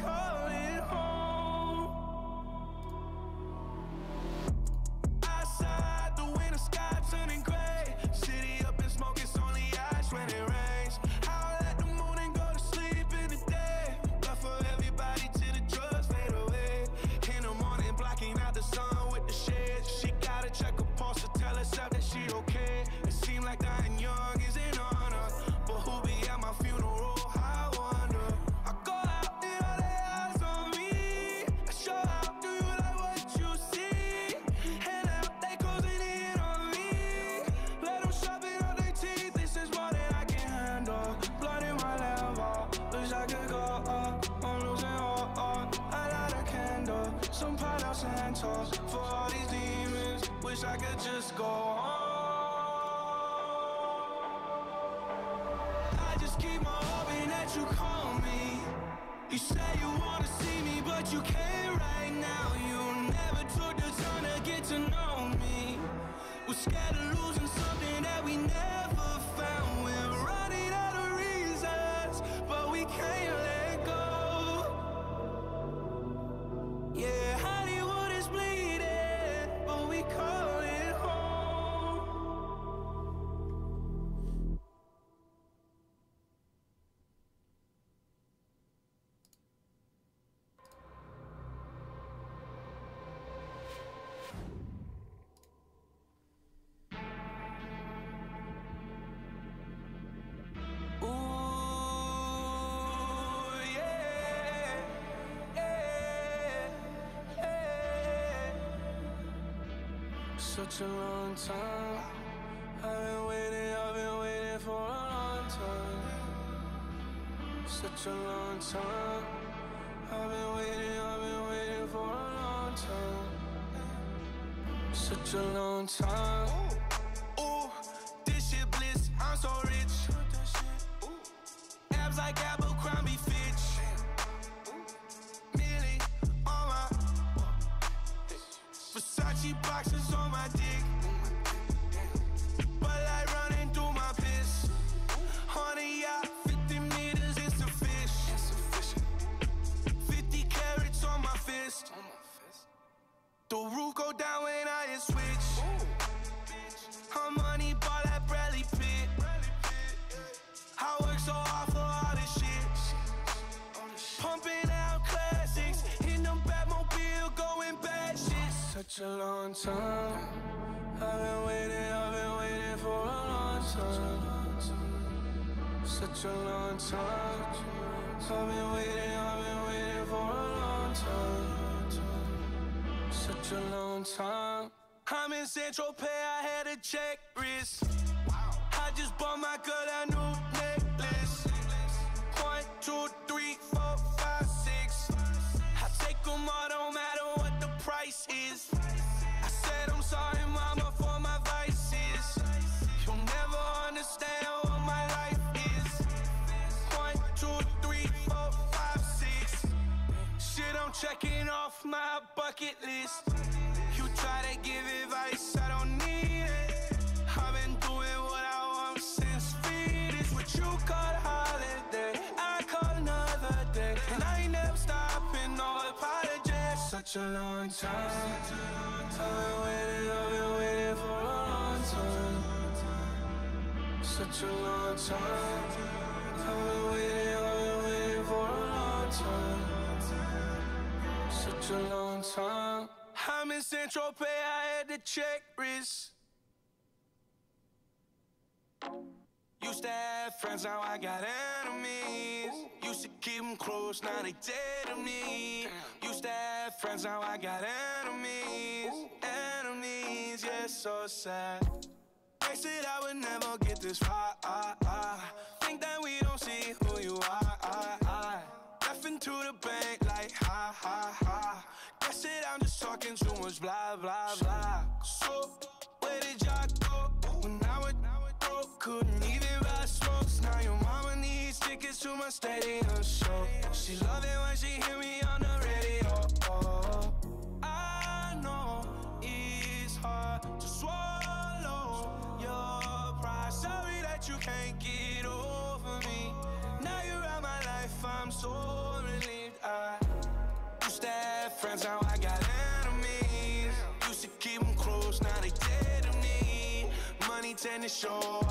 call Go up. Uh, I'm losing all. Uh, I light a candle. Some. For all these demons. Wish I could just go on. I just keep on hoping that you call me. You say you wanna see me, but you can't right now. You never took the time to get to know me. We're scared of losing something that we never can't Such a long time. I've been waiting, I've been waiting for a long time. Such a long time. I've been waiting, I've been waiting for a long time. Such a long time. Long time. I've been waiting, I've been waiting for a long time. Such a long time. I've been waiting, I've been waiting for a long time. Such a long time. I'm in Central Pay, I had to check wrist. I just bought my girl a new necklace. One, two, three, four, five, six. I take them all, don't matter what the price is. Bucket list. You try to give advice, I don't need it. I've been doing what I want since is what you call holiday. I call another day, and I ain't never stopping, no apologies. Such a long time. I've been waiting, I've been waiting for a long time. Such a long time. I've been waiting, I've been waiting for a long time. Such a long time. I'm in Central Pay, I had to check wrist. Used to have friends, now I got enemies. Used to keep them close, now they dead to me. Used to have friends, now I got enemies. Enemies, yeah, so sad. They said I would never get this far. Think that we don't see who you are. Left into the bank like ha ha ha. Guess that I'm just talking too much blah blah blah. So where did y'all go when I was broke? Couldn't even buy smokes. Now your mama needs tickets to my stadium show. She love it when she hear me on the friends, now I got enemies. Used to keep them close, now they dead to me. Money tend to show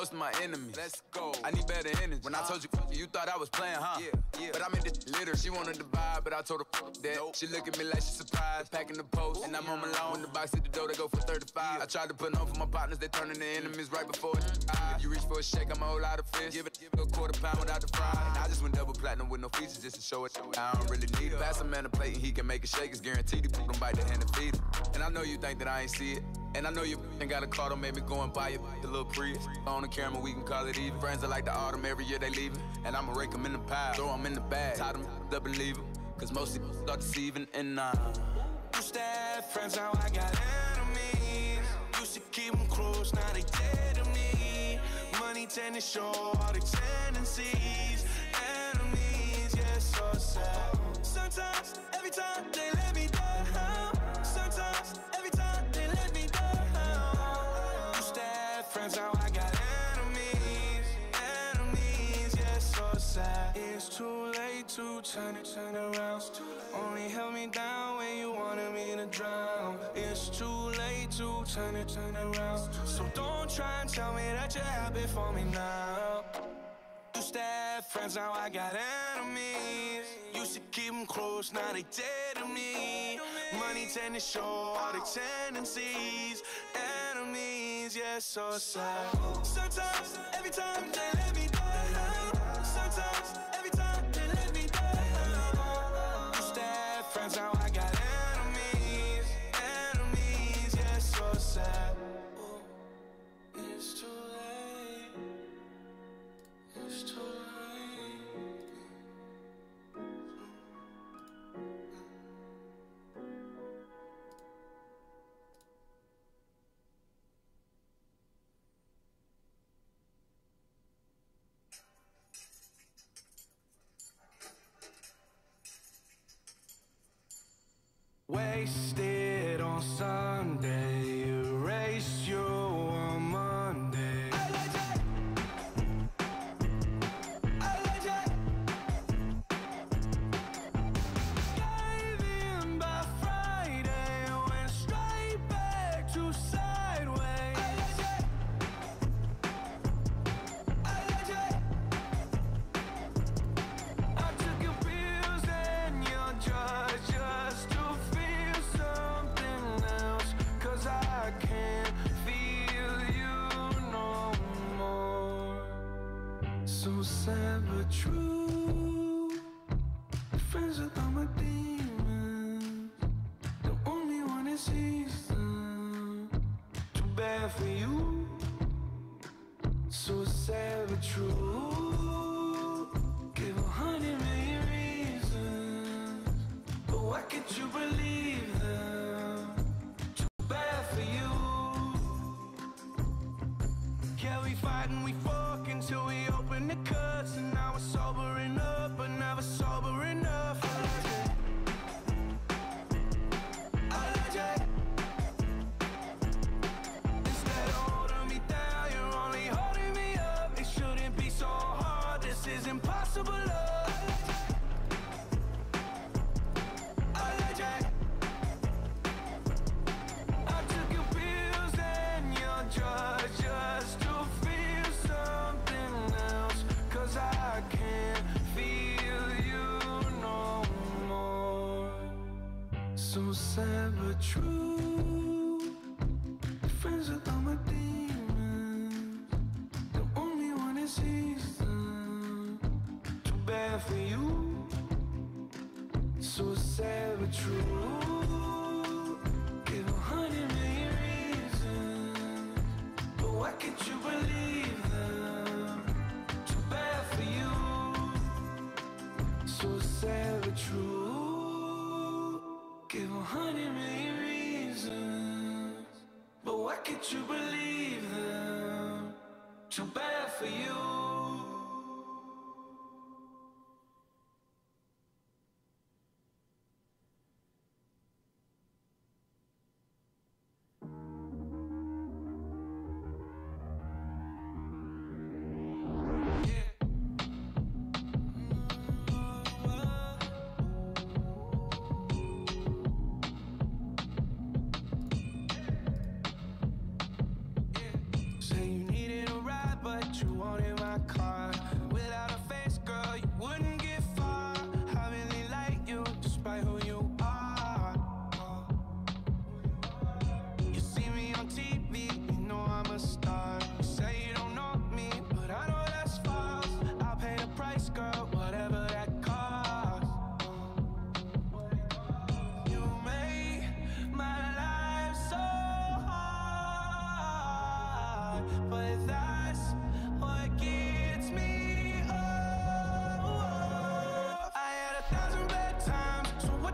Close to my enemies. Let's go. I need better energy. When I told you, you thought I was playing, huh? Yeah, yeah. But I'm in this litter. She wanted to vibe, but I told her fuck that. Nope. She look at me like she surprised. Packing the post, and I'm home alone. When the box hit the door, they go for 35. I tried to put on for my partners, they turn into enemies right before it. If you reach for a shake, I'ma hold out a fist. Give it, give it a quarter pound without the fry. And I just went double platinum with no features just to show it. I don't really need it. Pass a man a plate and he can make it shake. It's guaranteed. He put him bite the hand and feed him. And I know you think that I ain't see it. And I know you ain't got a car, don't make me go and buy it. The little Prius. On the camera, we can call it even. Friends are like the autumn, every year they leaving. And I'ma rake them in the pile, throw them in the bag. Tie them up and leave them. Cause most of these start deceiving and uh. Used to have friends, now I got enemies. Used to keep them close, now they dead to me. Money tend to show all the tendencies. Enemies, yeah, so sad. Sometimes, every time they let me down. Turn it, turn around. Only held me down when you wanted me to drown. It's too late to turn it, turn around. So don't try and tell me that you're happy for me now. Used to have friends, now I got enemies. Used to keep them close, now they dead to me. Money tend to show all the tendencies. Enemies, yeah, so sad. Sometimes, every time they let me Wasted on Sunday, erase you sad but true. Friends with all my demons. The only one that sees them. Too bad for you. So sad but true. Give a hundred million reasons. But why can't you believe is impossible. Love. Why can't you believe them? Too bad for you. So sad. Give a hundred million reasons. But why can't you believe them? Too bad for you.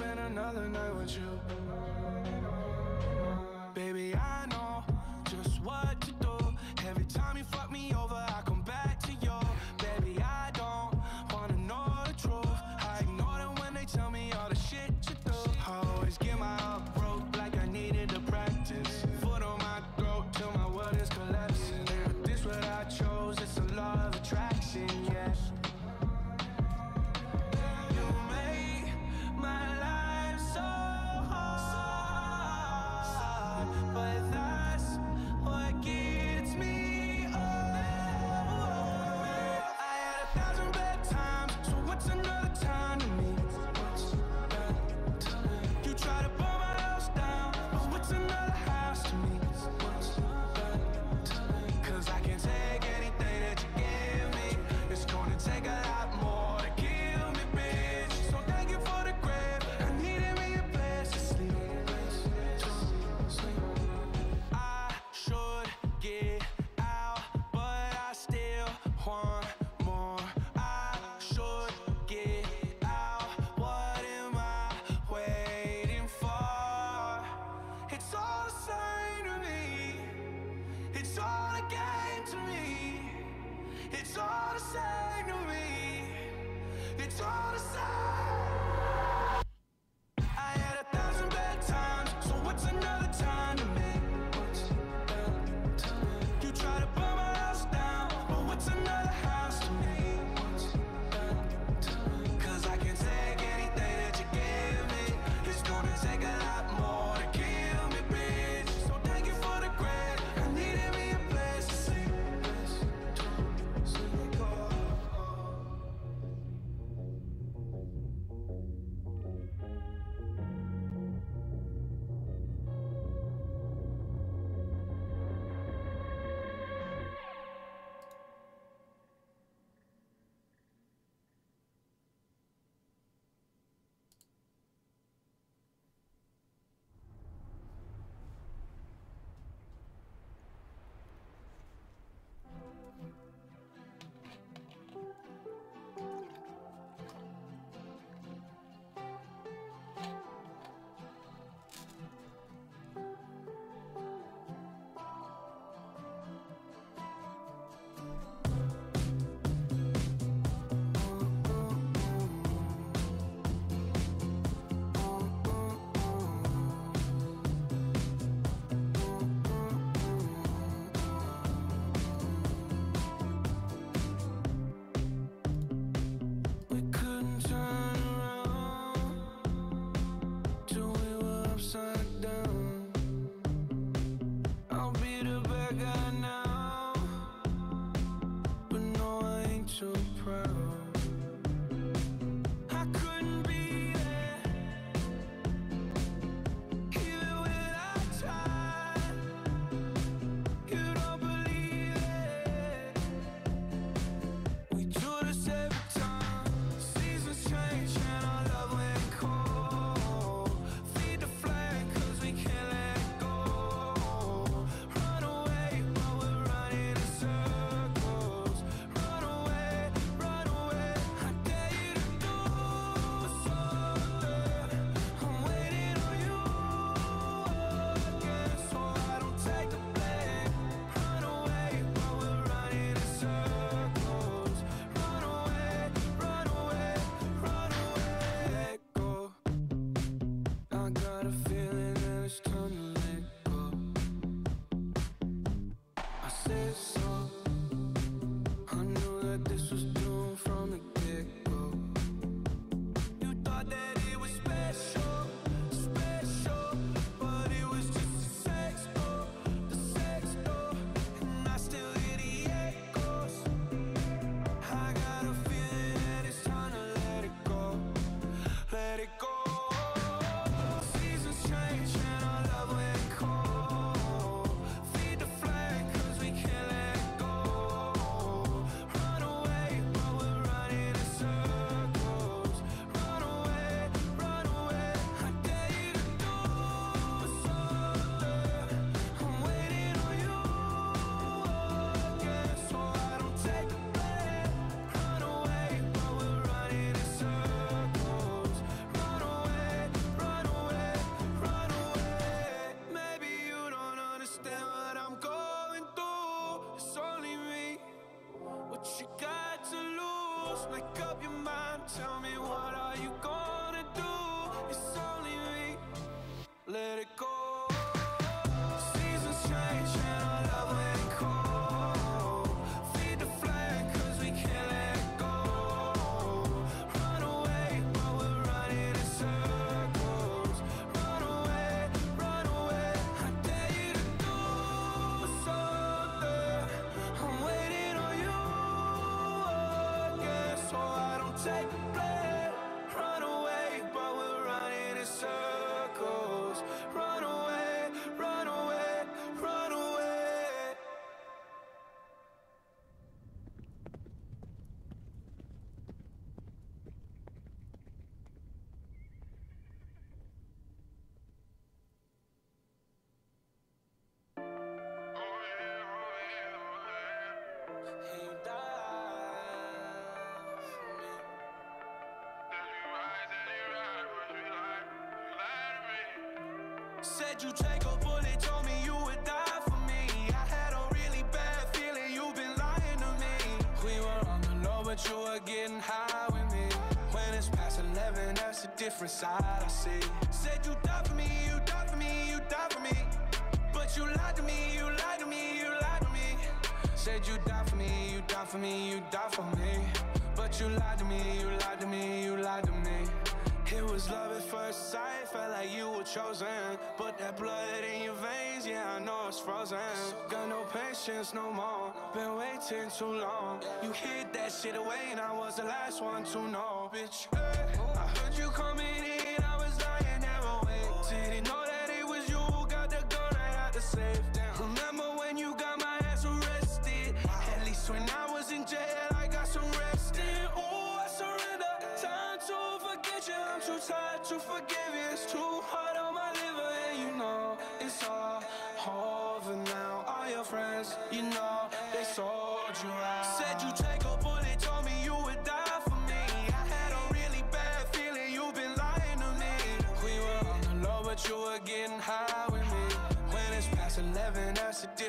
spend another night with you. Make up You take a bullet, told me you would die for me. I had a really bad feeling you've been lying to me. We were on the low, but you were getting high with me. When it's past 11, that's a different side I see. Said you died for me, you died for me, you died for me. But you lied to me, you lied to me, you lied to me. Said you died for me, you died for me, you died for me. But you lied to me, you lied to me, you lied to me. It was love at first sight, felt like you were chosen. But that blood in your veins, yeah, I know it's frozen. Got no patience no more, been waiting too long. You hid that shit away, and I was the last one to know, bitch. Hey, I heard you coming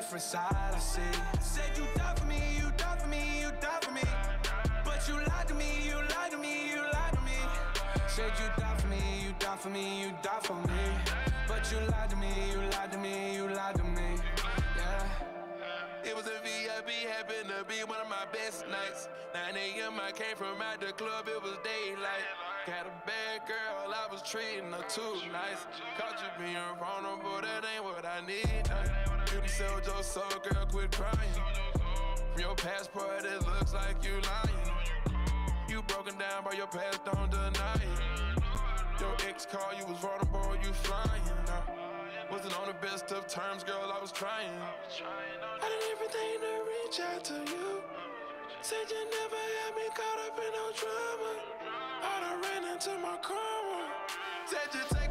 different side I see. Said you died for me, you died for me, you died for me. But you lied to me, you lied to me, you lied to me. Said you died for me, you died for me, you died for me. But you lied to me, you lied to me, you lied to me. Yeah. It was a VIP, happened to be one of my best nights. 9 a.m. I came from out the club, it was daylight. Got a bad girl, I was treating her too nice. Caught you being vulnerable, that ain't what I need. Nah. Sold your soul, girl, quit crying. From your passport, it looks like you lying. You broken down by your past, don't deny it. Your ex called, you was vulnerable, you flying. Nah. Wasn't on the best of terms, girl, I was trying. I did everything to reach out to you. Said you never had me caught up in no drama. I done ran into my karma. Said you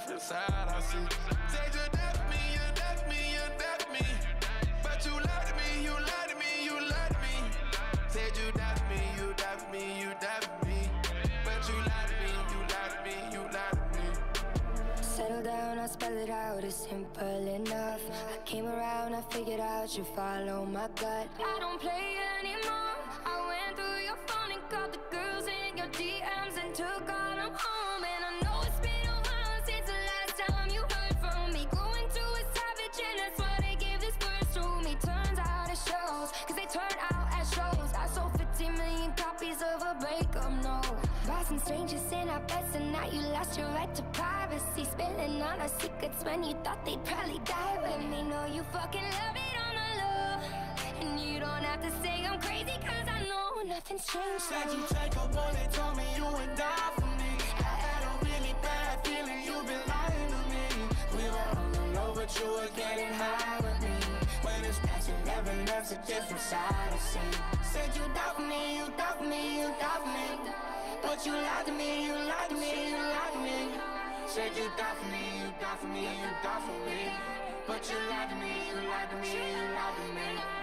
different side I see. Said you for me, you for me, you for me. But you to me, you me, you me. You for me, you for me, you for me. But you me, you me, you me. Settle down, I spell it out, it's simple enough. I came around, I figured out you follow my gut. I don't play anymore. I went through your phone and called the girls in your DMs strangers in our beds, and now you lost your right to privacy. Spilling all our secrets when you thought they'd probably die with me. Know you fucking love it on the low. And you don't have to say I'm crazy, cause I know nothing's changed. Said you take a bullet, told me you would die for me. I had a really bad feeling you've been lying to me. We were on the low, but you were getting high with me. When it's past 11, that's a different side I see. Said you for me, you for me, you for me. But you lied to me, you lied to me, you lied to me. Said you died for me, you died for me, you died for me. But you lied to me, you lied to me, you lied to me.